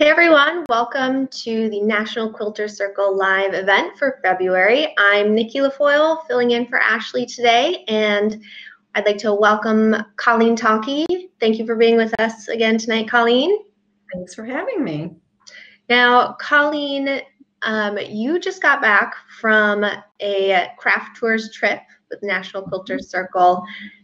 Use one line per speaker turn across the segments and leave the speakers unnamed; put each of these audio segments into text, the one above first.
Hey everyone, welcome to the National Quilter Circle live event for February. I'm Nikki LaFoyle filling in for Ashley today, and I'd like to welcome Colleen Tauke. Thank you for being with us again tonight, Colleen.
Thanks for having me.
Now, Colleen, um, you just got back from a craft tours trip with National Quilter Circle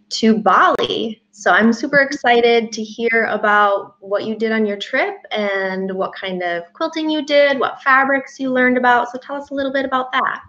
to Bali. So I'm super excited to hear about what you did on your trip and what kind of quilting you did, what fabrics you learned about. So tell us a little bit about that.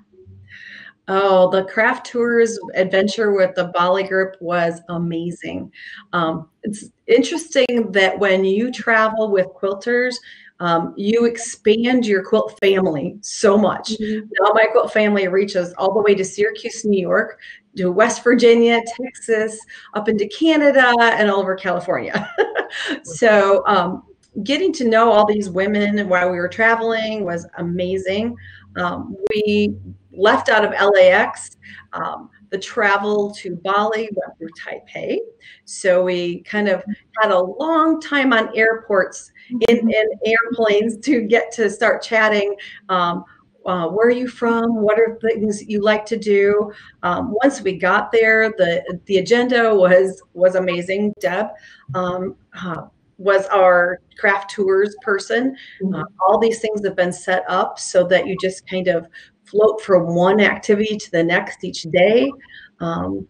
Oh, the craft tours adventure with the Bali group was amazing. Um, it's interesting that when you travel with quilters, um, you expand your quilt family so much. Mm-hmm. Now my quilt family reaches all the way to Syracuse, New York, to West Virginia, Texas, up into Canada, and all over California. so um, getting to know all these women while we were traveling was amazing. Um, we left out of LAX. Um, the travel to Bali went through Taipei. So we kind of had a long time on airports in, in airplanes to get to start chatting. Um, uh, where are you from? What are things you like to do? Um, once we got there, the the agenda was was amazing. Deb um, uh, was our craft tours person. Mm-hmm. Uh, all these things have been set up so that you just kind of float from one activity to the next each day. Um,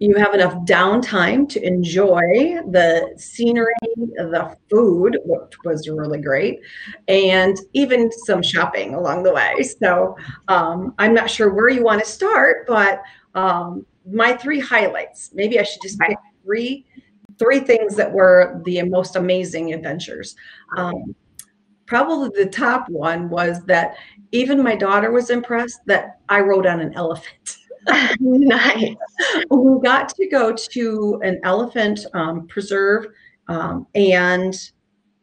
you have enough downtime to enjoy the scenery, the food, which was really great, and even some shopping along the way. So um, I'm not sure where you want to start, but um, my three highlights. Maybe I should just pick three three things that were the most amazing adventures. Um, probably the top one was that even my daughter was impressed that I rode on an elephant.
nice.
We got to go to an elephant um, preserve um, and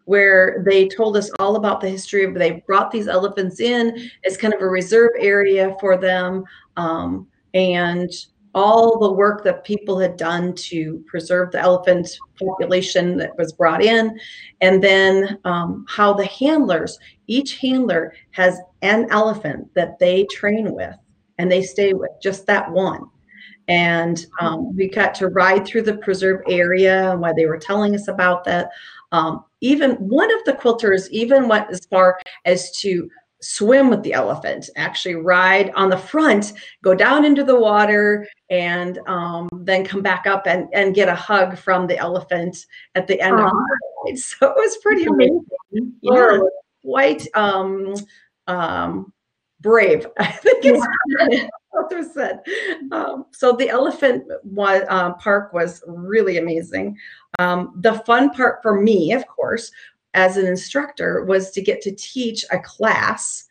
where they told us all about the history of they brought these elephants in as kind of a reserve area for them um, and all the work that people had done to preserve the elephant population that was brought in and then um, how the handlers each handler has an elephant that they train with and they stay with just that one. And um, we got to ride through the preserve area and why they were telling us about that. Um, even one of the quilters even went as far as to swim with the elephant, actually ride on the front, go down into the water, and um, then come back up and, and get a hug from the elephant at the end Aww. of the ride. So it was pretty amazing. Yeah, quite um, um, brave. I think it's what said. Um, so the elephant was, uh, park was really amazing. Um, the fun part for me, of course, as an instructor, was to get to teach a class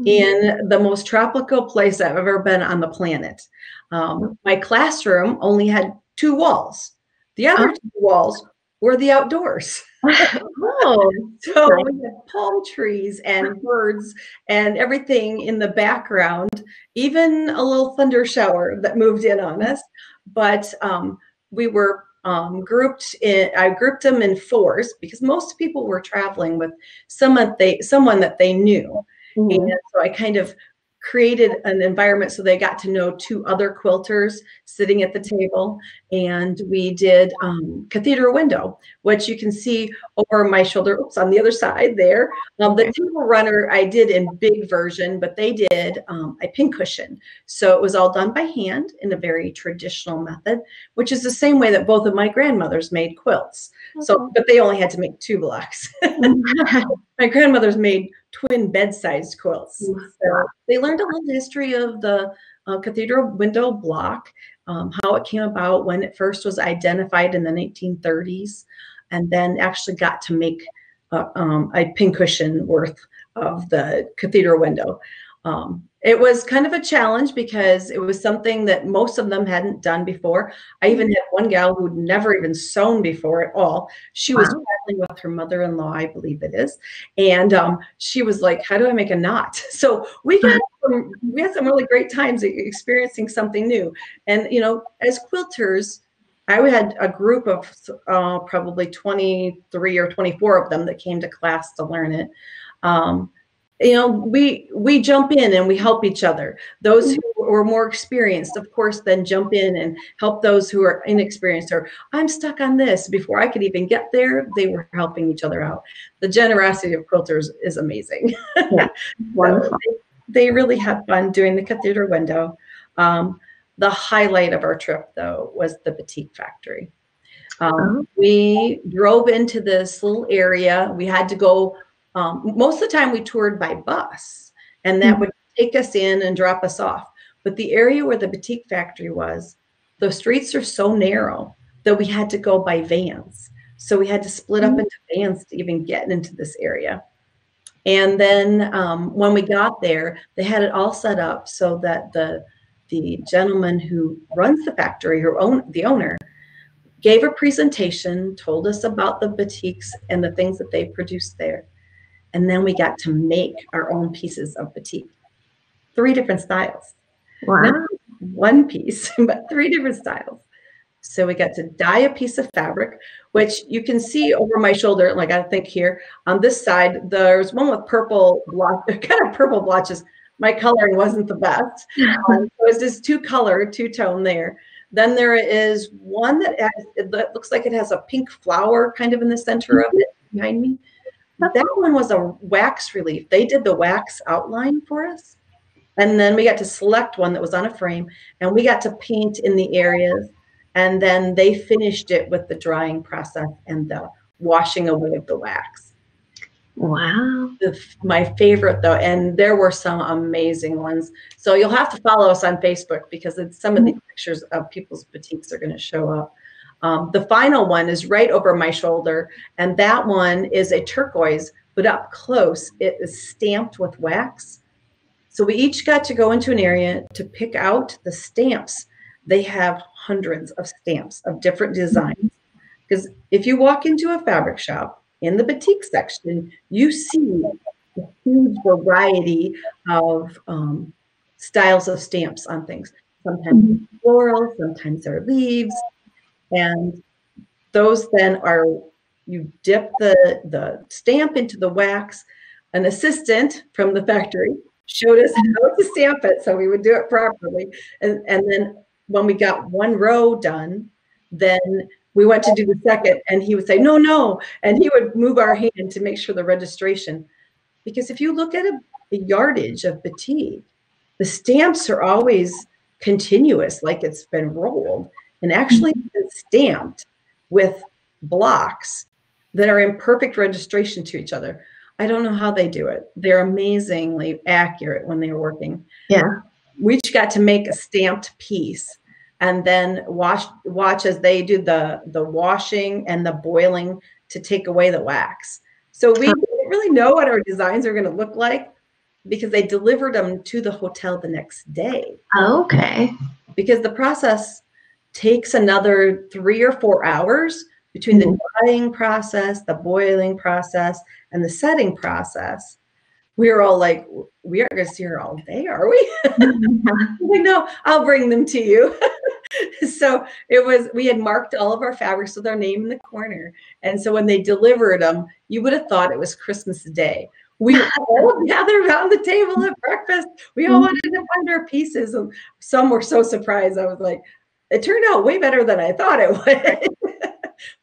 mm-hmm. in the most tropical place I've ever been on the planet. Um, my classroom only had two walls. The other oh. two walls were the outdoors. oh, so we had palm trees and birds and everything in the background, even a little thunder shower that moved in on us. But um, we were um, grouped in, I grouped them in fours because most people were traveling with someone they someone that they knew. Mm-hmm. And so I kind of created an environment so they got to know two other quilters sitting at the table. And we did um, cathedral window which you can see over my shoulder oops on the other side there. Um, the table runner i did in big version but they did um, a pincushion. So it was all done by hand in a very traditional method which is the same way that both of my grandmothers made quilts. Okay. so but they only had to make two blocks. My grandmother's made twin bed-sized quilts. So they learned a little history of the uh, cathedral window block, um, how it came about when it first was identified in the 1930s, and then actually got to make uh, um, a pincushion worth of the cathedral window. Um, it was kind of a challenge because it was something that most of them hadn't done before. I even had one gal who'd never even sewn before at all. She was wow. traveling with her mother-in-law, I believe it is, and um, she was like, "How do I make a knot?" So we got some, we had some really great times experiencing something new. And you know, as quilters, I had a group of uh, probably 23 or 24 of them that came to class to learn it. Um, you know, we we jump in and we help each other. Those who are more experienced, of course, then jump in and help those who are inexperienced. Or I'm stuck on this. Before I could even get there, they were helping each other out. The generosity of quilters is amazing. Yeah, wonderful. so they, they, really had fun doing the cathedral window. Um, the highlight of our trip, though, was the batik factory. Um, uh-huh. we drove into this little area. We had to go um, most of the time we toured by bus and that mm-hmm. would take us in and drop us off. But the area where the batik factory was, the streets are so narrow that we had to go by vans. So we had to split up mm-hmm. into vans to even get into this area. And then um, when we got there, they had it all set up so that the the gentleman who runs the factory, her own the owner, gave a presentation, told us about the batiks and the things that they produced there. And then we got to make our own pieces of batik. Three different styles. Wow. Not one piece, but three different styles. So we got to dye a piece of fabric, which you can see over my shoulder. Like I think here on this side, there's one with purple blotch, kind of purple blotches. My coloring wasn't the best. um, so it's just two color, two tone there. Then there is one that, has, that looks like it has a pink flower kind of in the center of it behind me. That one was a wax relief. They did the wax outline for us. And then we got to select one that was on a frame and we got to paint in the areas. And then they finished it with the drying process and the washing away of the wax.
Wow.
The, my favorite though, and there were some amazing ones. So you'll have to follow us on Facebook because it's some of the mm-hmm. pictures of people's batiks are going to show up. Um, the final one is right over my shoulder, and that one is a turquoise, but up close it is stamped with wax. So we each got to go into an area to pick out the stamps. They have hundreds of stamps of different designs. Because if you walk into a fabric shop in the batik section, you see a huge variety of um, styles of stamps on things. Sometimes floral, sometimes they're leaves, and those then are, you dip the, the stamp into the wax. An assistant from the factory showed us how to stamp it so we would do it properly. And, and then when we got one row done, then we went to do the second and he would say, no, no. And he would move our hand to make sure the registration. Because if you look at a, a yardage of batik, the stamps are always continuous, like it's been rolled and actually mm-hmm. been stamped with blocks that are in perfect registration to each other. I don't know how they do it. They're amazingly accurate when they're working.
Yeah.
We each got to make a stamped piece and then watch watch as they do the the washing and the boiling to take away the wax. So we didn't really know what our designs are going to look like because they delivered them to the hotel the next day.
Okay.
Because the process takes another three or four hours between the mm-hmm. drying process, the boiling process, and the setting process. We were all like, we aren't going to see her all day, are we? like, no, I'll bring them to you. so it was, we had marked all of our fabrics with our name in the corner. And so when they delivered them, you would have thought it was Christmas Day. We all gathered around the table at breakfast. We all mm-hmm. wanted to find our pieces. And some were so surprised. I was like, it turned out way better than I thought it would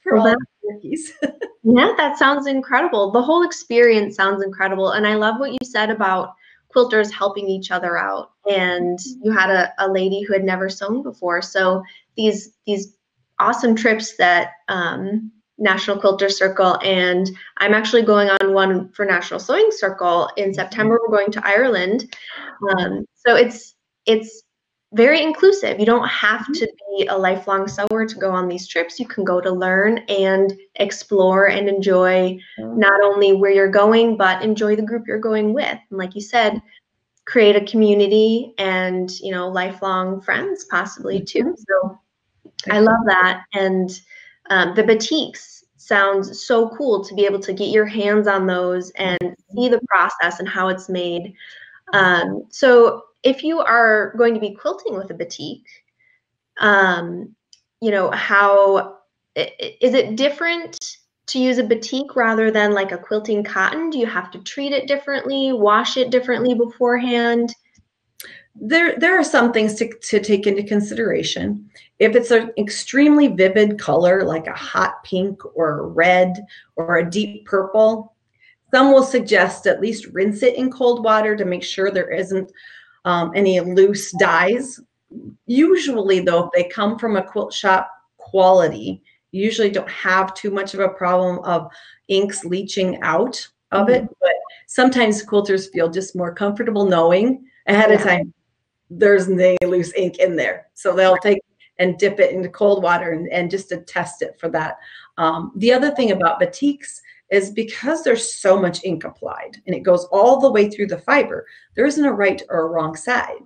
for well, all the turkeys.
yeah, that sounds incredible. The whole experience sounds incredible. And I love what you said about quilters helping each other out. And you had a, a lady who had never sewn before. So these these awesome trips that um, National Quilter Circle, and I'm actually going on one for National Sewing Circle in September. We're going to Ireland, um, so it's it's very inclusive. You don't have mm-hmm. to be a lifelong sewer to go on these trips. You can go to learn and explore and enjoy mm-hmm. not only where you're going, but enjoy the group you're going with. And like you said, create a community and you know lifelong friends possibly too. Mm-hmm. So I love that. And um, the batiks sounds so cool to be able to get your hands on those and see the process and how it's made. Um, so if you are going to be quilting with a batik, um, you know, how is it different to use a batik rather than like a quilting cotton? Do you have to treat it differently, wash it differently beforehand?
There, there are some things to, to take into consideration. If it's an extremely vivid color, like a hot pink or a red or a deep purple, some will suggest at least rinse it in cold water to make sure there isn't um, any loose dyes. Usually, though, if they come from a quilt shop quality, you usually don't have too much of a problem of inks leaching out of mm-hmm. it. But sometimes quilters feel just more comfortable knowing ahead yeah. of time there's no loose ink in there. So they'll take and dip it into cold water and, and just to test it for that. Um, the other thing about batiks is because there's so much ink applied and it goes all the way through the fiber, there isn't a right or a wrong side.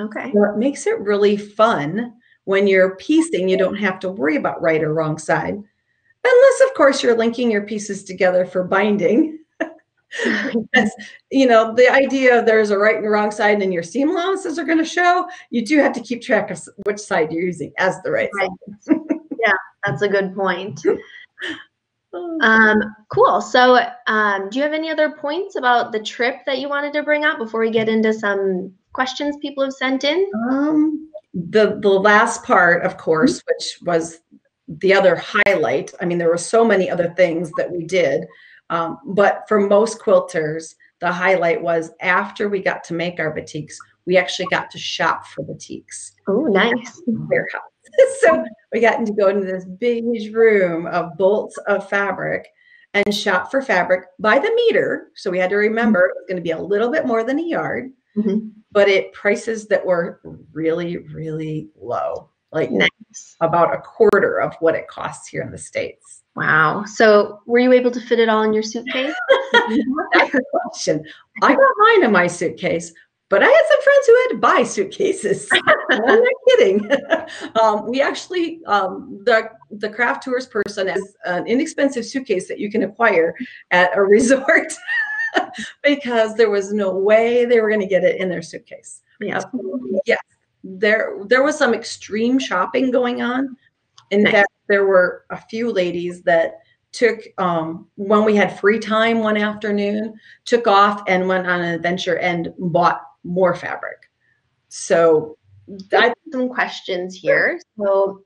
Okay.
So it makes it really fun when you're piecing, you don't have to worry about right or wrong side. Unless, of course, you're linking your pieces together for binding. Because you know, the idea of there's a right and wrong side and your seam allowances are going to show, you do have to keep track of which side you're using as the right, right.
side. yeah, that's a good point. Um, cool. So, um, do you have any other points about the trip that you wanted to bring up before we get into some questions people have sent in?
Um, the the last part, of course, mm-hmm. which was the other highlight. I mean, there were so many other things that we did, um, but for most quilters, the highlight was after we got to make our batiks, we actually got to shop for batiks.
Oh, nice.
Warehouse. so we got to go into this big room of bolts of fabric and shop for fabric by the meter. So we had to remember it was going to be a little bit more than a yard, mm-hmm. but at prices that were really, really low, like nice. about a quarter of what it costs here in the States.
Wow. So were you able to fit it all in your suitcase?
That's a question. I got mine in my suitcase, but I had some friends who had to buy suitcases. I'm not kidding. um, we actually, um, the the craft tours person has an inexpensive suitcase that you can acquire at a resort because there was no way they were going to get it in their suitcase.
Yeah.
yes. There, there was some extreme shopping going on. In nice. fact, there were a few ladies that took um, when we had free time one afternoon took off and went on an adventure and bought more fabric. So
I have some questions here. So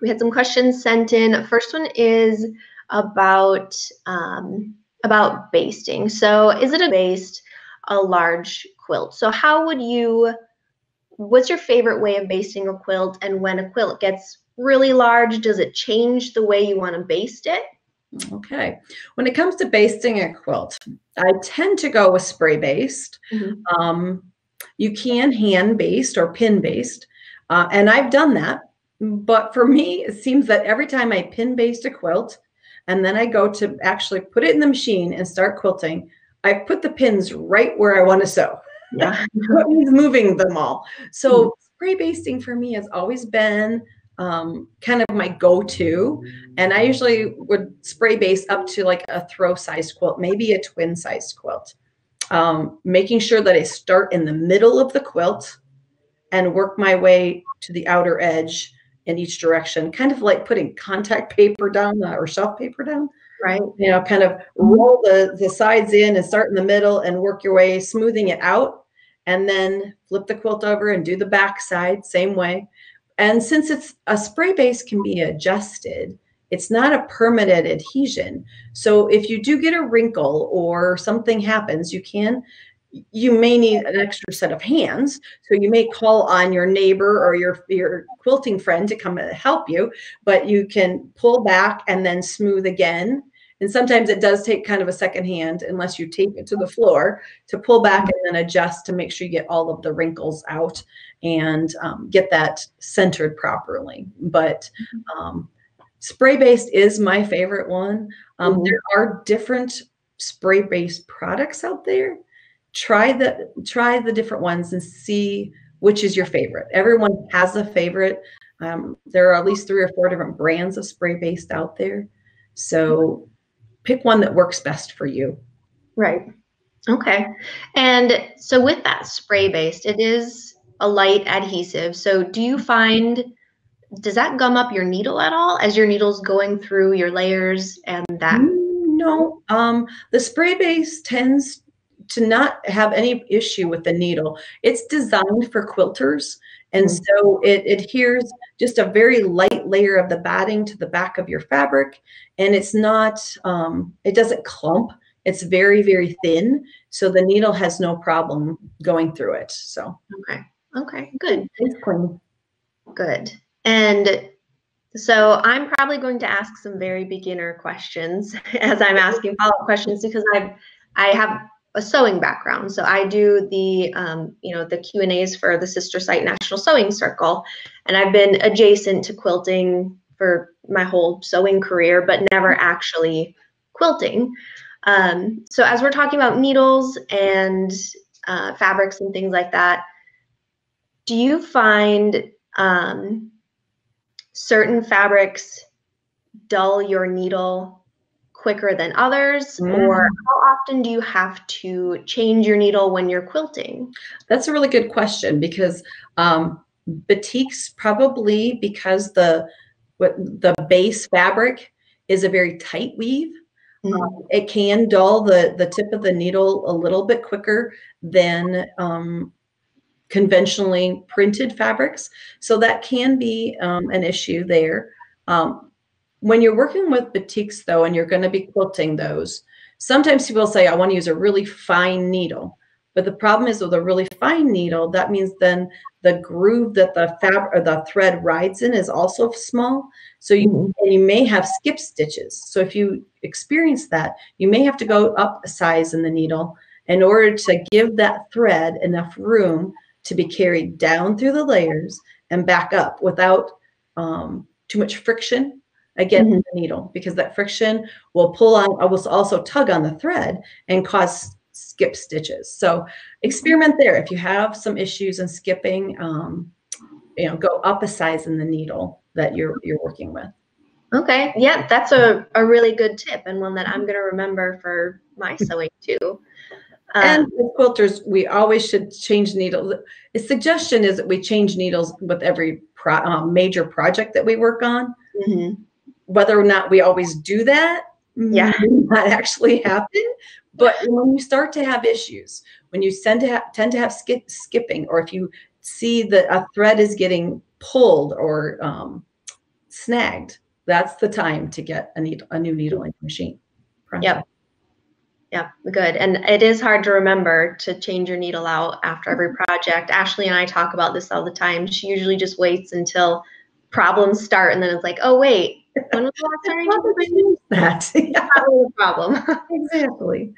we had some questions sent in. First one is about um, about basting. So is it a based a large quilt? So how would you what's your favorite way of basting a quilt and when a quilt gets really large does it change the way you want to baste it
okay. When it comes to basting a quilt i tend to go with spray baste. Mm-hmm. um, you can hand baste or pin baste uh, and i've done that. But for me it seems that every time i pin baste a quilt and then i go to actually put it in the machine and start quilting i put the pins right where i want to sew. Yeah. Moving them all. So mm-hmm. spray basting for me has always been um, kind of my go-to. And I usually would spray base up to like a throw sized quilt, maybe a twin sized quilt. Um, making sure that I start in the middle of the quilt and work my way to the outer edge in each direction, kind of like putting contact paper down uh, or shelf paper down.
Right.
You know, kind of roll the, the sides in and start in the middle and work your way, smoothing it out. And then flip the quilt over and do the back side, same way. And since it's a spray base can be adjusted, it's not a permanent adhesion. So if you do get a wrinkle or something happens, you can you may need an extra set of hands. So you may call on your neighbor or your your quilting friend to come and help you, but you can pull back and then smooth again. And sometimes it does take kind of a second hand unless you tape it to the floor to pull back and then adjust to make sure you get all of the wrinkles out and um, get that centered properly. But um, spray baste is my favorite one. Um, mm-hmm. There are different spray baste products out there. Try the try the different ones and see which is your favorite. Everyone has a favorite. Um, there are at least three or four different brands of spray baste out there. So pick one that works best for you.
Right. Okay. And so with that spray baste, it is a light adhesive. So do you find does that gum up your needle at all as your needle's going through your layers and that?
No, um, the spray base tends to not have any issue with the needle. It's designed for quilters. And mm-hmm. so it adheres just a very light layer of the batting to the back of your fabric. And it's not, um, it doesn't clump. It's very, very thin. So the needle has no problem going through it. So,
okay. Okay. Good.
It's clean.
Good. And so I'm probably going to ask some very beginner questions as I'm asking follow-up questions because I've I have a sewing background. So I do the um, you know the Q and A's for the Sister Site National Sewing Circle, and I've been adjacent to quilting for my whole sewing career, but never actually quilting. Um, so as we're talking about needles and uh, fabrics and things like that, do you find um, certain fabrics dull your needle quicker than others mm. or how often do you have to change your needle when you're quilting
that's a really good question because um, batiks probably because the what the base fabric is a very tight weave mm. um, it can dull the the tip of the needle a little bit quicker than um, conventionally printed fabrics. So that can be um, an issue there. Um, when you're working with batiks though, and you're going to be quilting those, sometimes people say, I want to use a really fine needle. But the problem is with a really fine needle, that means then the groove that the fabric or the thread rides in is also small. So you, mm-hmm. you may have skip stitches. So if you experience that, you may have to go up a size in the needle in order to give that thread enough room to be carried down through the layers and back up without um, too much friction against mm-hmm. the needle because that friction will pull on, I will also tug on the thread and cause skip stitches. So experiment there. If you have some issues in skipping, um, you know, go up a size in the needle that you're you're working with.
Okay. Yeah, that's a, a really good tip and one that I'm going to remember for my sewing too.
Um, and with quilters, we always should change needles. The suggestion is that we change needles with every pro, um, major project that we work on. Mm-hmm. Whether or not we always do that,
yeah,
not actually happen. But when you start to have issues, when you tend to have, tend to have skip, skipping, or if you see that a thread is getting pulled or um, snagged, that's the time to get a needle, a new needle in machine.
Yep. Yeah, good. And it is hard to remember to change your needle out after every project. Ashley and I talk about this all the time. She usually just waits until problems start and then it's like, oh wait, when was the last time you
that?
yeah. the problem.
exactly.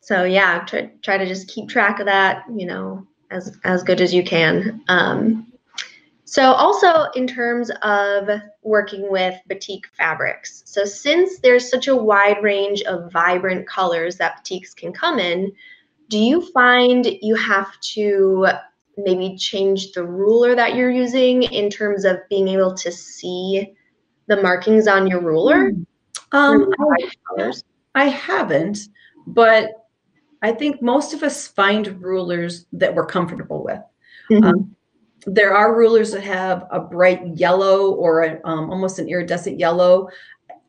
So yeah, try, try to just keep track of that, you know, as as good as you can. Um, so also in terms of working with batik fabrics. So since there's such a wide range of vibrant colors that batiks can come in, do you find you have to maybe change the ruler that you're using in terms of being able to see the markings on your ruler?
Um, I, I haven't, but I think most of us find rulers that we're comfortable with. Mm-hmm. Um, there are rulers that have a bright yellow or a, um, almost an iridescent yellow.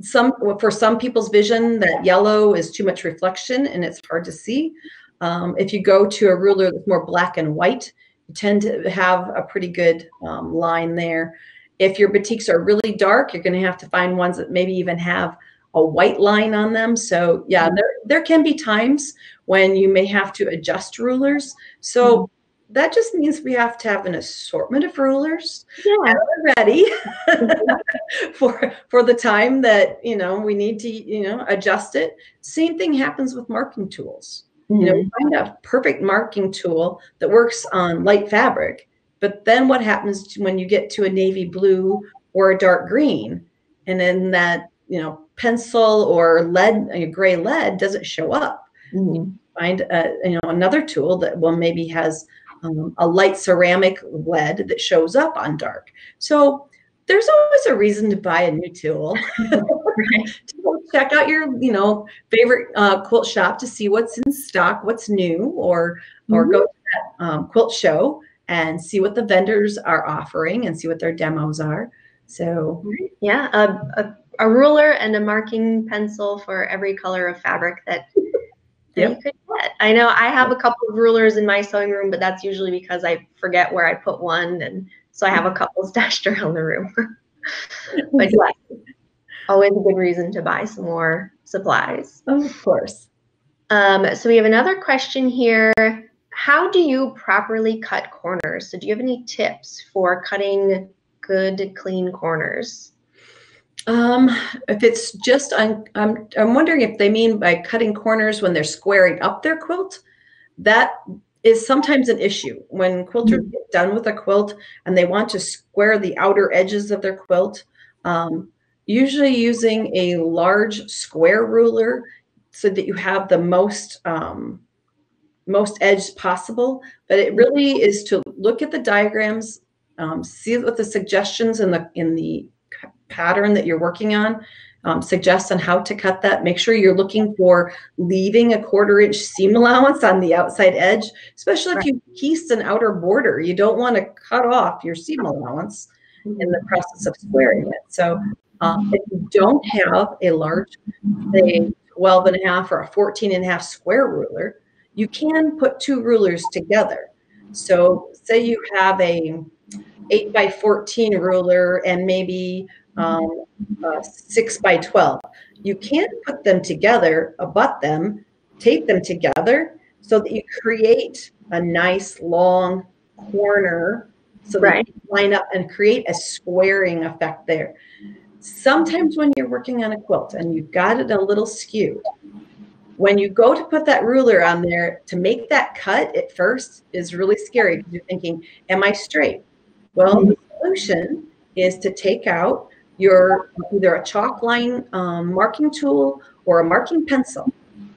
Some for some people's vision, that yellow is too much reflection and it's hard to see. Um, if you go to a ruler that's more black and white, you tend to have a pretty good um, line there. If your batiks are really dark, you're going to have to find ones that maybe even have a white line on them. So yeah, there, there can be times when you may have to adjust rulers. So that just means we have to have an assortment of rulers yeah. ready for for the time that you know we need to you know adjust it same thing happens with marking tools mm-hmm. you know mm-hmm. find a perfect marking tool that works on light fabric but then what happens when you get to a navy blue or a dark green and then that you know pencil or lead a gray lead doesn't show up mm-hmm. find a, you know another tool that well maybe has um, a light ceramic lead that shows up on dark. So there's always a reason to buy a new tool. to check out your, you know, favorite uh, quilt shop to see what's in stock, what's new, or or mm-hmm. go to that um, quilt show and see what the vendors are offering and see what their demos are. So
yeah, a, a, a ruler and a marking pencil for every color of fabric that, that yep. you could get. I know I have a couple of rulers in my sewing room, but that's usually because I forget where I put one, and so I have a couple stashed around the room. but yeah, always a good reason to buy some more supplies.
Of course.
Um, so we have another question here. How do you properly cut corners? So do you have any tips for cutting good, clean corners?
Um, if it's just, I'm, I'm, I'm wondering if they mean by cutting corners when they're squaring up their quilt. That is sometimes an issue when quilters mm-hmm. get done with a quilt and they want to square the outer edges of their quilt. Um, usually using a large square ruler so that you have the most um, most edge possible. But it really is to look at the diagrams, um, see what the suggestions in the in the pattern that you're working on um, suggests on how to cut that. Make sure you're looking for leaving a quarter inch seam allowance on the outside edge, especially if you piece an outer border. You don't want to cut off your seam allowance in the process of squaring it. So um, if you don't have a large, say 12 and a half or a 14 and a half square ruler, you can put two rulers together. So say you have a 8 by 14 ruler and maybe um, 6 by 12. You can't put them together, abut them, tape them together so that you create a nice long corner so right. that you line up and create a squaring effect there. Sometimes when you're working on a quilt and you've got it a little skewed, when you go to put that ruler on there to make that cut at first is really scary because you're thinking, am I straight? Well, the solution is to take out your either a chalk line um, marking tool or a marking pencil.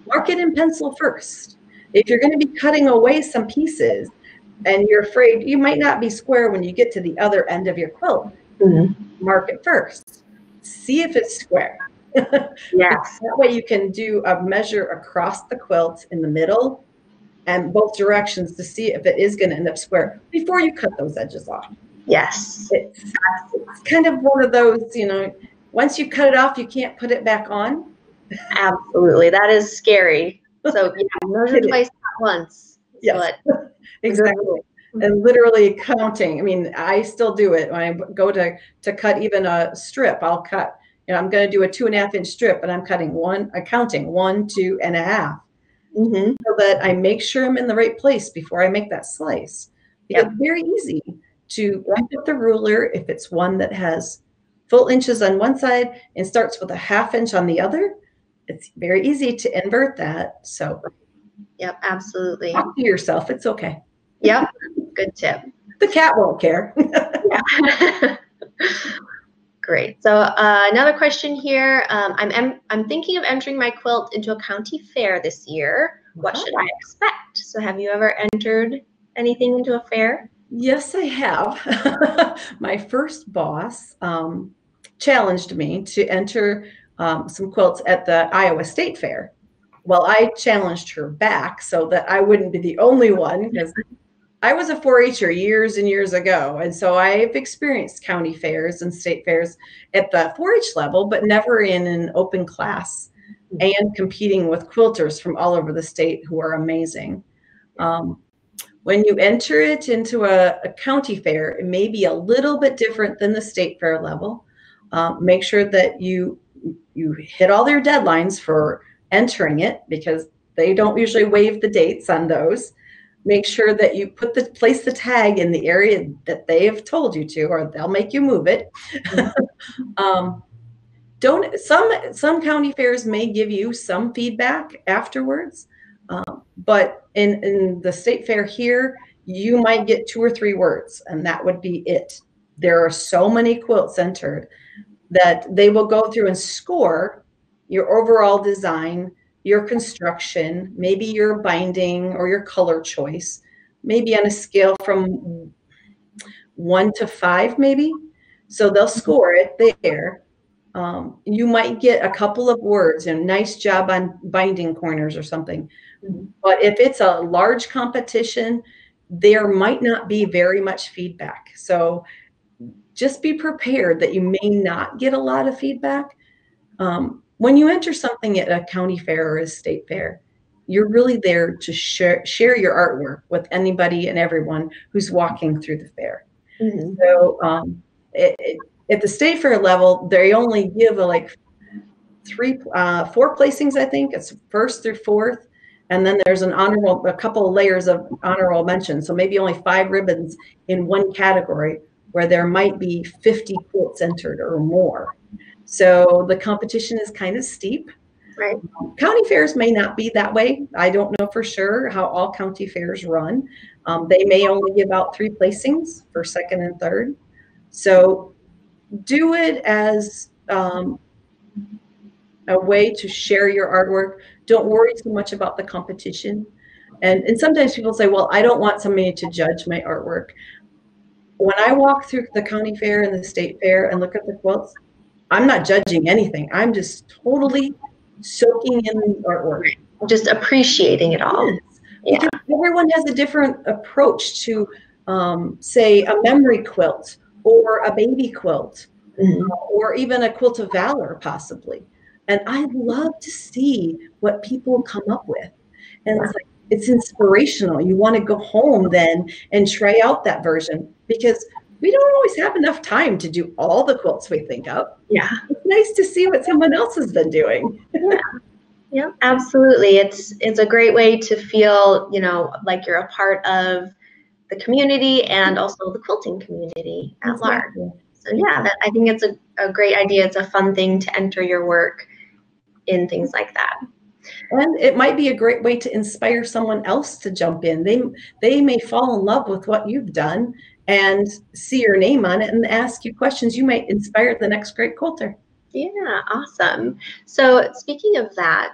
Mark it in pencil first. If you're going to be cutting away some pieces and you're afraid you might not be square when you get to the other end of your quilt, mm-hmm. mark it first. See if it's square.
Yes.
that way you can do a measure across the quilt in the middle and both directions to see if it is going to end up square before you cut those edges off.
Yes.
It's, it's kind of one of those, you know, once you cut it off, you can't put it back on.
Absolutely. That is scary. So yeah, measure twice, not once.
Yes. exactly. And literally counting. I mean, I still do it when I go to to cut even a strip. I'll cut. You know, I'm going to do a two and a half inch strip, and I'm cutting one, I'm counting one, two and a half, mm-hmm. so that I make sure I'm in the right place before I make that slice. Because yep. it's very easy to pick up the ruler if it's one that has full inches on one side and starts with a half inch on the other. It's very easy to invert that. So,
yep, absolutely.
Talk to yourself. It's okay.
Yep, good tip.
The cat won't care.
Great. So uh, another question here. Um, I'm I'm thinking of entering my quilt into a county fair this year. What should I expect? So have you ever entered anything into a fair?
Yes, I have. My first boss um, challenged me to enter um, some quilts at the Iowa State Fair. Well, I challenged her back so that I wouldn't be the only one because I was a 4-H'er years and years ago, and so I've experienced county fairs and state fairs at the 4-H level, but never in an open class and competing with quilters from all over the state who are amazing. Um, when you enter it into a, a, county fair, it may be a little bit different than the state fair level. Um, make sure that you you hit all their deadlines for entering it because they don't usually waive the dates on those. Make sure that you put the place the tag in the area that they have told you to, or they'll make you move it. um, don't some some county fairs may give you some feedback afterwards um, but in, in the state fair here, you might get two or three words, and that would be it. There are so many quilts entered that they will go through and score your overall design, your construction, maybe your binding or your color choice, maybe on a scale from one to five, maybe. So they'll score it there. Um, you might get a couple of words and nice job on binding corners or something. But if it's a large competition, there might not be very much feedback. So just be prepared that you may not get a lot of feedback. Um, when you enter something at a county fair or a state fair, you're really there to share, share your artwork with anybody and everyone who's walking through the fair. Mm-hmm. So um, it, it, at the state fair level, they only give a, like three, uh, four placings, I think. It's first through fourth. And then there's an honorable, a couple of layers of honorable mention. So maybe only five ribbons in one category where there might be 50 quotes entered or more. So the competition is kind of steep.
Right.
County fairs may not be that way. I don't know for sure how all county fairs run. Um, they may only give out three placings for second and third. So do it as um, a way to share your artwork. Don't worry too much about the competition. And, and sometimes people say, well, I don't want somebody to judge my artwork. When I walk through the county fair and the state fair and look at the quilts, I'm not judging anything. I'm just totally soaking in the artwork.
Just appreciating it all.
Yes. Yeah. Everyone has a different approach to, um, say, a memory quilt or a baby quilt mm-hmm. or even a quilt of valor, possibly. And I love to see what people come up with. And it's like, it's inspirational. You want to go home then and try out that version because we don't always have enough time to do all the quilts we think of.
Yeah.
It's nice to see what someone else has been doing.
yeah. Yeah, absolutely. It's it's a great way to feel, you know, like you're a part of the community and also the quilting community at exactly. large. So yeah, that I think it's a, a great idea. It's a fun thing to enter your work in things like that.
And it might be a great way to inspire someone else to jump in. They they may fall in love with what you've done and see your name on it and ask you questions. You might inspire the next great quilter.
Yeah, awesome. So speaking of that,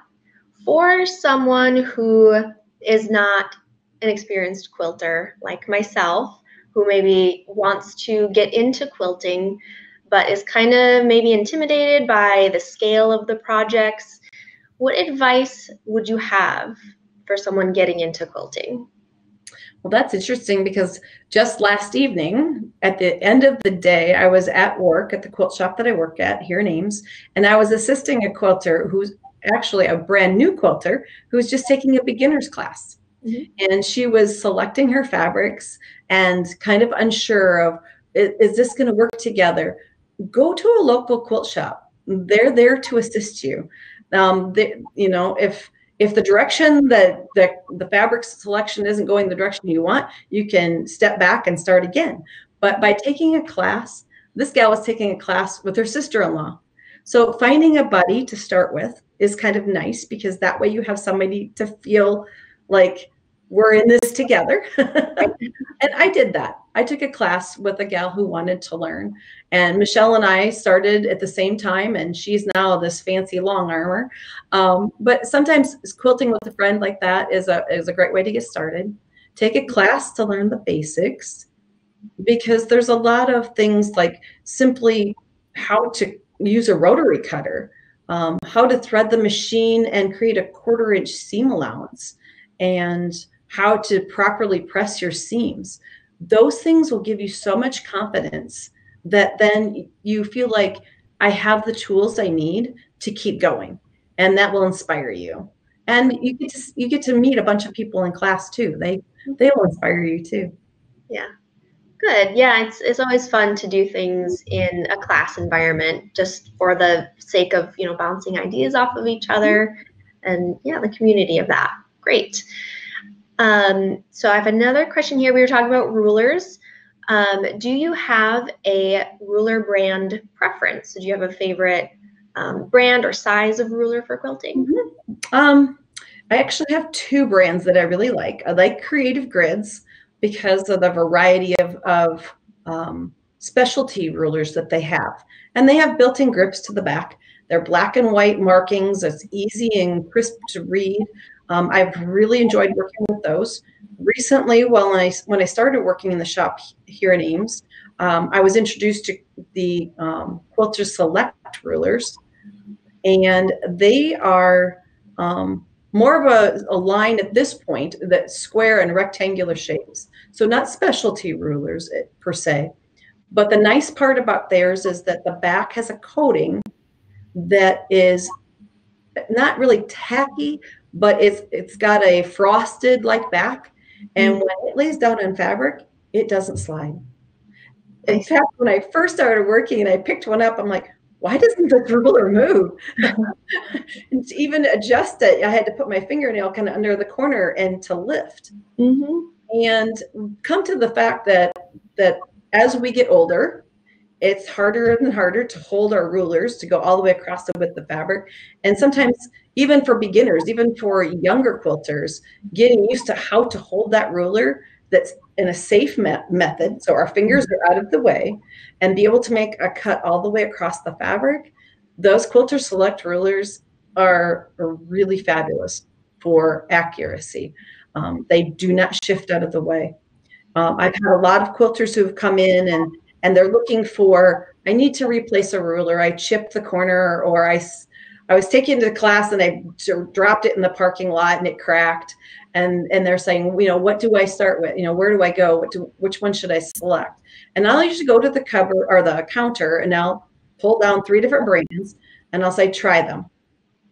for someone who is not an experienced quilter like myself, who maybe wants to get into quilting, but is kind of maybe intimidated by the scale of the projects, what advice would you have for someone getting into quilting?
Well, that's interesting because just last evening, at the end of the day, I was at work at the quilt shop that I work at here in Ames, and I was assisting a quilter who's actually a brand new quilter who was just taking a beginner's class. Mm-hmm. And she was selecting her fabrics and kind of unsure of is, is this going to work together? Go to a local quilt shop. They're there to assist you. Um, they, you know, if if the direction that the, the fabric selection isn't going the direction you want, you can step back and start again. But by taking a class, this gal was taking a class with her sister-in-law. So finding a buddy to start with is kind of nice because that way you have somebody to feel like we're in this together. and I did that. I took a class with a gal who wanted to learn. And Michelle and I started at the same time, and she's now this fancy long armer. Um, but sometimes quilting with a friend like that is a, is a great way to get started. Take a class to learn the basics because there's a lot of things like simply how to use a rotary cutter, um, how to thread the machine and create a quarter inch seam allowance, and how to properly press your seams. Those things will give you so much confidence that then you feel like I have the tools I need to keep going, and that will inspire you. And you get to you get to meet a bunch of people in class too. They they will inspire you too.
Yeah. Good. Yeah, it's it's always fun to do things in a class environment just for the sake of, you know, bouncing ideas off of each other and yeah, the community of that. Great. Um, so I have another question here. We were talking about rulers. Um, do you have a ruler brand preference? Do you have a favorite um, brand or size of ruler for quilting?
Mm-hmm. Um, I actually have two brands that I really like. I like Creative Grids because of the variety of, of um, specialty rulers that they have. And they have built-in grips to the back. They're black and white markings. It's easy and crisp to read. Um, I've really enjoyed working with those. Recently, when I when I started working in the shop here in Ames, um, I was introduced to the um, Quilter Select rulers, and they are um, more of a, a line at this point that square and rectangular shapes. So not specialty rulers eh, per se. But the nice part about theirs is that the back has a coating that is not really tacky, but it's it's got a frosted like back. And mm-hmm. when it lays down on fabric, it doesn't slide. In fact, when I first started working and I picked one up, I'm like, why doesn't the ruler move? and to even adjust it, I had to put my fingernail kind of under the corner and to lift. Mm-hmm. And come to the fact that that as we get older, it's harder and harder to hold our rulers to go all the way across the width of fabric. And sometimes, even for beginners, even for younger quilters, getting used to how to hold that ruler that's in a safe me- method, so our fingers are out of the way, and be able to make a cut all the way across the fabric, those Quilter Select rulers are, are really fabulous for accuracy. Um, they do not shift out of the way. Um, I've had a lot of quilters who have come in and and they're looking for I need to replace a ruler. I chipped the corner or I I was taking to class and I dropped it in the parking lot and it cracked. And and they're saying, you know, what do I start with? You know, where do I go? What do, which one should I select? And I'll usually go to the cover or the counter and I'll pull down three different brands and I'll say try them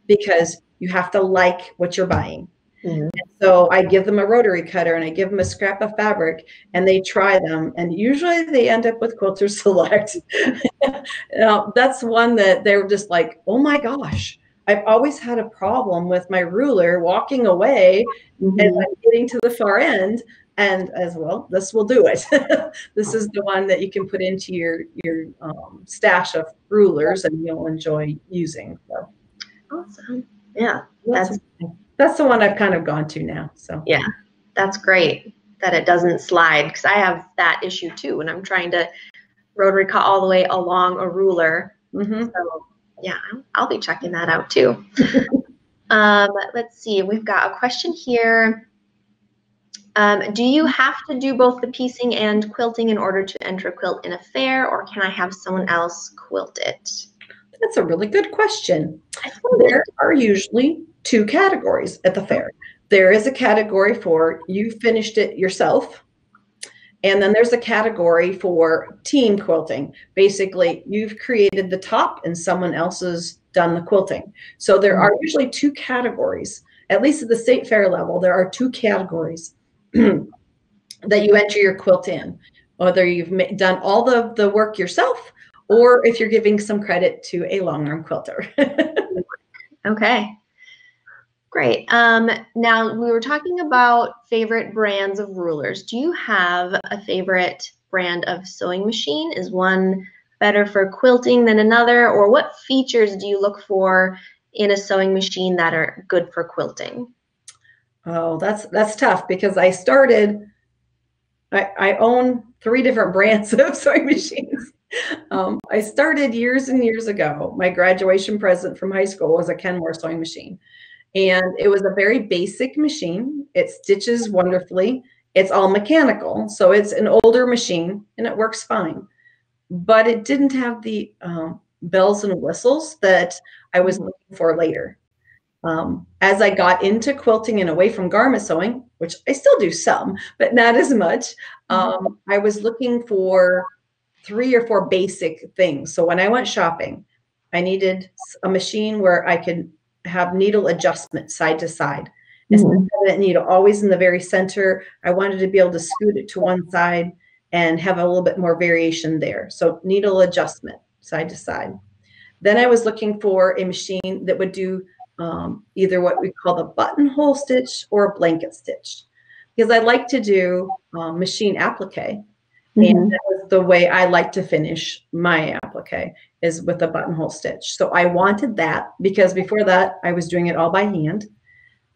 because you have to like what you're buying. Mm-hmm. So I give them a rotary cutter and I give them a scrap of fabric and they try them. And usually they end up with Quilter Select. now, that's one that they're just like, oh my gosh, I've always had a problem with my ruler walking away mm-hmm. and I'm getting to the far end. And as well, this will do it. this is the one that you can put into your your um, stash of rulers and you'll enjoy using. So.
Awesome. Yeah, that's
that's the one I've kind of gone to now. So
yeah, that's great that it doesn't slide because I have that issue too when I'm trying to rotary cut all the way along a ruler. Mm-hmm. So yeah, I'll be checking that out too. um, let's see, we've got a question here. Um, do you have to do both the piecing and quilting in order to enter a quilt in a fair, or can I have someone else quilt it?
That's a really good question. There are usually two categories at the fair. There is a category for you finished it yourself. And then there's a category for team quilting. Basically, you've created the top and someone else has done the quilting. So there are usually two categories, at least at the state fair level, there are two categories that you enter your quilt in. Whether you've done all the, the work yourself or if you're giving some credit to a long arm quilter.
okay. Great. Um, now we were talking about favorite brands of rulers. Do you have a favorite brand of sewing machine? Is one better for quilting than another? Or what features do you look for in a sewing machine that are good for quilting?
Oh, that's that's tough because I started. I, I own three different brands of sewing machines. Um, I started years and years ago. My graduation present from high school was a Kenmore sewing machine. And it was a very basic machine. It stitches wonderfully. It's all mechanical. So it's an older machine and it works fine. But it didn't have the um, bells and whistles that I was mm-hmm. looking for later. Um, as I got into quilting and away from garment sewing, which I still do some, but not as much, mm-hmm. um, I was looking for three or four basic things. So when I went shopping, I needed a machine where I could have needle adjustment side to side. Instead mm-hmm. of needle always in the very center, I wanted to be able to scoot it to one side and have a little bit more variation there. So needle adjustment side to side. Then I was looking for a machine that would do um, either what we call the buttonhole stitch or a blanket stitch, because I like to do um, machine applique. Mm-hmm. And that was the way I like to finish my applique is with a buttonhole stitch. So I wanted that because before that I was doing it all by hand,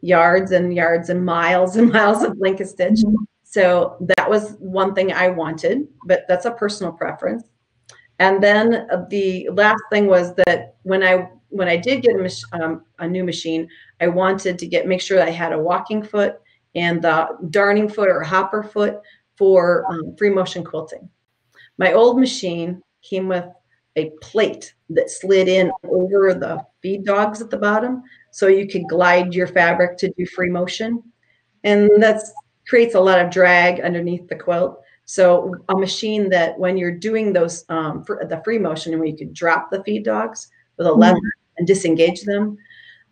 yards and yards and miles and miles of blanket stitch. Mm-hmm. So that was one thing I wanted, but that's a personal preference. And then the last thing was that when I when I did get a, mach- um, a new machine, I wanted to get make sure I had a walking foot and the darning foot or hopper foot for um, free motion quilting. My old machine came with a plate that slid in over the feed dogs at the bottom. So you could glide your fabric to do free motion. And that creates a lot of drag underneath the quilt. So a machine that when you're doing those, um, the free motion and where you could drop the feed dogs with a lever mm-hmm. and disengage them,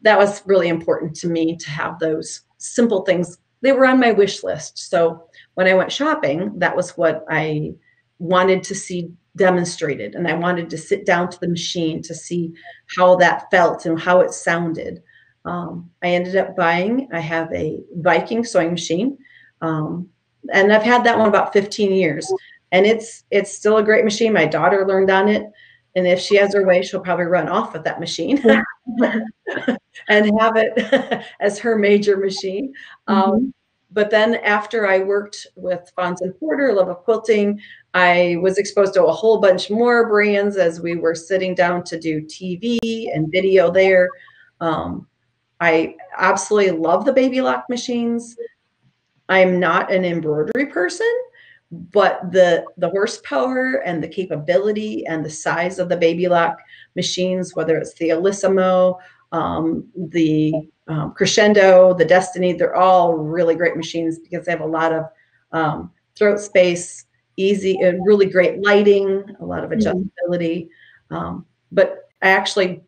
that was really important to me to have those simple things. They were on my wish list. So when I went shopping, that was what I wanted to see demonstrated. And I wanted to sit down to the machine to see how that felt and how it sounded. Um, I ended up buying, I have a Viking sewing machine. Um, and I've had that one about 15 years. And it's it's still a great machine. My daughter learned on it. And if she has her way, she'll probably run off with that machine and have it as her major machine. Um, mm-hmm. But then after I worked with Fons and Porter, Love of Quilting, I was exposed to a whole bunch more brands as we were sitting down to do TV and video there. Um, I absolutely love the baby lock machines. I'm not an embroidery person, but the the horsepower and the capability and the size of the baby lock machines, whether it's the Ellisimo, um, the um, Crescendo, the Destiny, they're all really great machines because they have a lot of um, throat space, easy and really great lighting, a lot of mm-hmm. adjustability. Mm-hmm. but I actually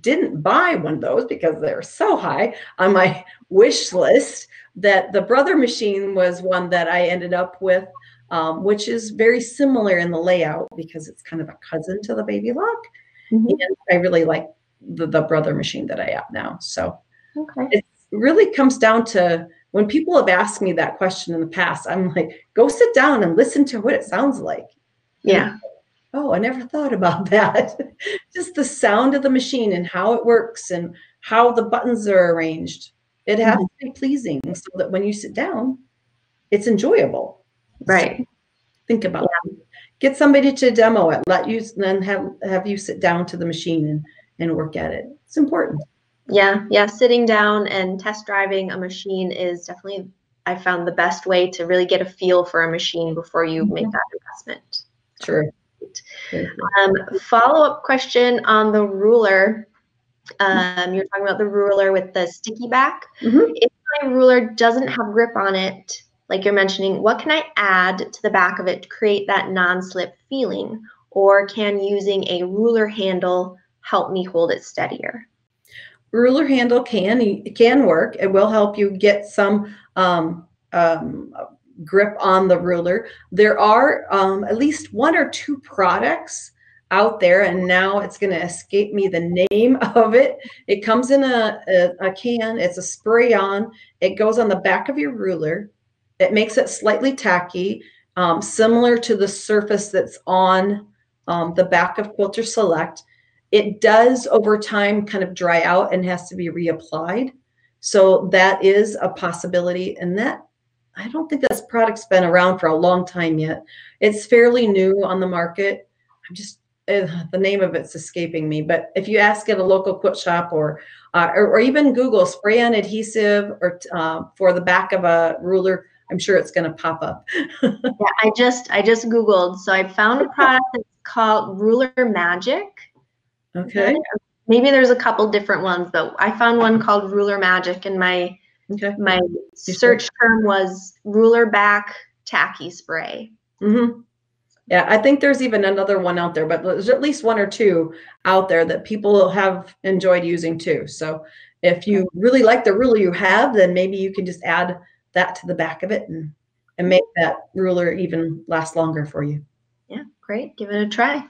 didn't buy one of those because they're so high on my wish list that the brother machine was one that I ended up with, um, which is very similar in the layout because it's kind of a cousin to the baby lock. Mm-hmm. And I really like the, the brother machine that I have now. So okay. it really comes down to when people have asked me that question in the past, I'm like, go sit down and listen to what it sounds like.
Yeah.
oh, I never thought about that. Just the sound of the machine and how it works and how the buttons are arranged. It has mm-hmm. to be pleasing so that when you sit down, it's enjoyable.
Right. So
think about yeah. it. Get somebody to demo it. Let you then have have you sit down to the machine and and work at it. It's important.
Yeah, yeah. Sitting down and test driving a machine is definitely I found the best way to really get a feel for a machine before you mm-hmm. make that investment.
True.
Um, follow up question on the ruler. Um, you're talking about the ruler with the sticky back. Mm-hmm. If my ruler doesn't have grip on it, like you're mentioning, what can I add to the back of it to create that non slip feeling? Or can using a ruler handle help me hold it steadier?
Ruler handle can can work. It will help you get some um, um, grip on the ruler. There are um, at least one or two products out there, and now it's going to escape me the name of it. It comes in a, a, a can, it's a spray on, it goes on the back of your ruler. It makes it slightly tacky, um, similar to the surface that's on um, the back of Quilter Select. It does over time kind of dry out and has to be reapplied. So that is a possibility. And that I don't think this product's been around for a long time yet. It's fairly new on the market. I'm just uh, the name of it's escaping me. But if you ask at a local quilt shop or uh, or, or, even Google spray on adhesive or uh, for the back of a ruler, I'm sure it's going to pop up.
yeah, I just I just googled, so I found a product that's called Ruler Magic.
Okay.
Maybe there's a couple different ones, but I found one called Ruler Magic, and my Okay. My search term was ruler back tacky spray.
Mm-hmm. Yeah, I think there's even another one out there, but there's at least one or two out there that people have enjoyed using too. So if you really like the ruler you have, then maybe you can just add that to the back of it and, and make that ruler even last longer for you.
Yeah, great. Give it a try.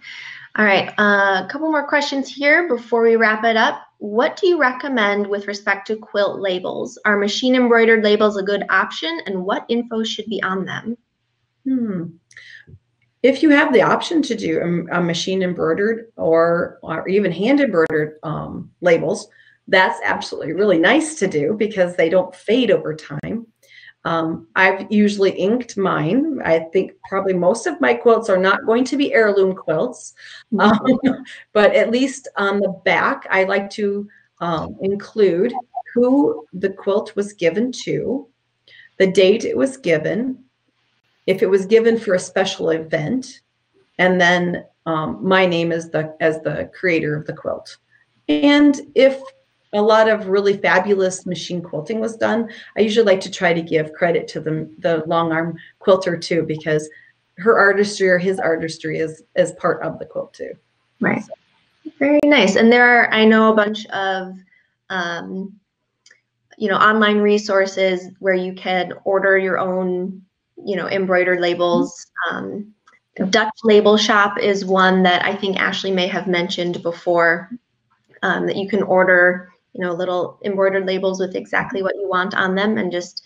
All right, uh, a couple more questions here before we wrap it up. What do you recommend with respect to quilt labels? Are machine embroidered labels a good option and what info should be on them?
Hmm. If you have the option to do a, a machine embroidered or, or even hand embroidered um, labels, that's absolutely really nice to do because they don't fade over time. Um, I've usually inked mine. I think probably most of my quilts are not going to be heirloom quilts, um, but at least on the back, I like to um, include who the quilt was given to, the date it was given, if it was given for a special event, and then um, my name as the as the creator of the quilt. And if a lot of really fabulous machine quilting was done, I usually like to try to give credit to the the long arm quilter too because her artistry or his artistry is is part of the quilt too.
Right. So. Very nice. And there are I know a bunch of um, you know online resources where you can order your own you know embroidered labels. Um, Dutch Label Shop is one that I think Ashley may have mentioned before. Um, that you can order you know little embroidered labels with exactly what you want on them and just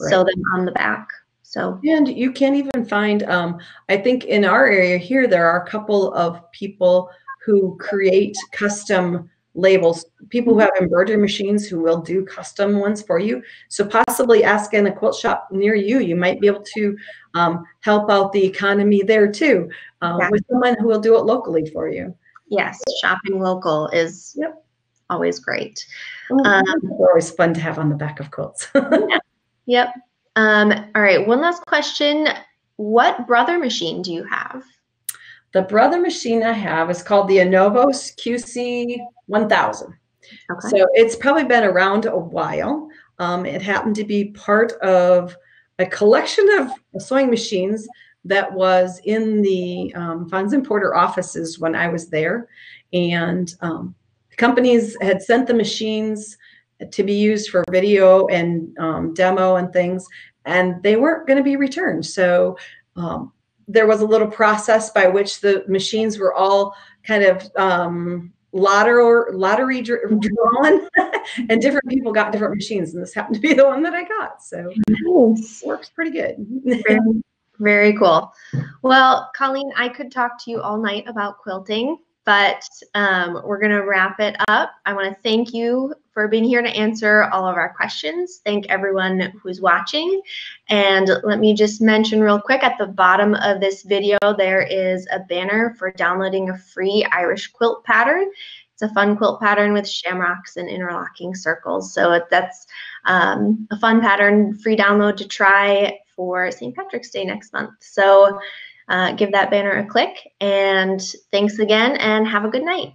right. sew them on the back. So
and you can't even find um, I think in our area here there are a couple of people who create custom labels, people who have embroidery machines who will do custom ones for you. So possibly ask in a quilt shop near you. You might be able to um, help out the economy there too uh, yeah. with someone who will do it locally for you.
Yes, shopping local is yep. Always great.
um, always fun to have on the back of quilts.
yeah. Yep. Um, all right, one last question. What brother machine do you have?
The brother machine I have is called the Innov-is QC 1000. Okay. So it's probably been around a while. Um, it happened to be part of a collection of sewing machines that was in the um, Fons and Porter offices when I was there. And um, companies had sent the machines to be used for video and um, demo and things, and they weren't going to be returned. So um, there was a little process by which the machines were all kind of um, lottery lottery drawn, and different people got different machines, and this happened to be the one that I got. So nice. works pretty good.
very, very cool. Well, Colleen, I could talk to you all night about quilting but um, we're going to wrap it up. I want to thank you for being here to answer all of our questions. Thank everyone who's watching. And let me just mention real quick at the bottom of this video, there is a banner for downloading a free Irish quilt pattern. It's a fun quilt pattern with shamrocks and interlocking circles. So that's um, a fun pattern, free download to try for St. Patrick's Day next month. So uh, give that banner a click. And thanks again and have a good night.